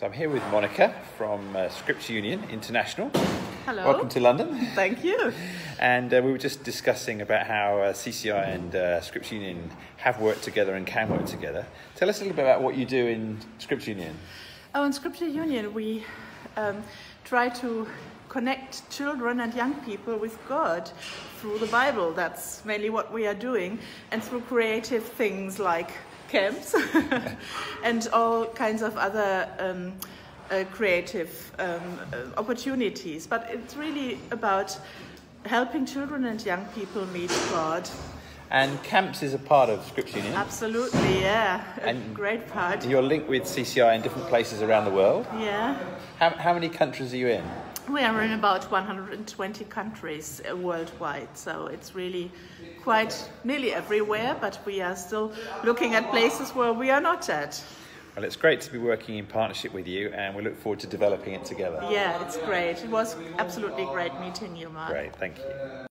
So I'm here with Monika from uh, Scripture Union International. Hello. Welcome to London. Thank you. And uh, we were just discussing about how uh, CCI and uh, Scripture Union have worked together and can work together. Tell us a little bit about what you do in Scripture Union. Oh, in Scripture Union, we um, try to connect children and young people with God through the Bible. That's mainly what we are doing, and through creative things like camps and all kinds of other um, uh, creative um, uh, opportunities. But it's really about helping children and young people meet God. And camps is a part of Scripture Union. Absolutely, yeah. A And great part. You're linked with CCI in different places around the world. Yeah. How, how many countries are you in? We are in about 120 countries uh, worldwide, so it's really quite nearly everywhere, but we are still looking at places where we are not at. Well, it's great to be working in partnership with you, and we look forward to developing it together. Yeah, it's great. It was absolutely great meeting you, Mark. Great, thank you.